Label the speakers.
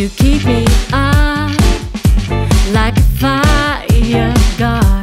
Speaker 1: You keep me up like a fire god.